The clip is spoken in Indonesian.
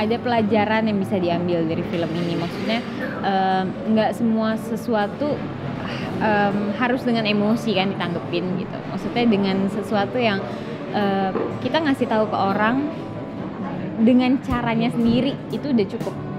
ada pelajaran yang bisa diambil dari film ini. Maksudnya nggak nggak semua sesuatu um, harus dengan emosi kan ditanggepin gitu. Maksudnya dengan sesuatu yang uh, kita ngasih tahu ke orang dengan caranya sendiri itu udah cukup.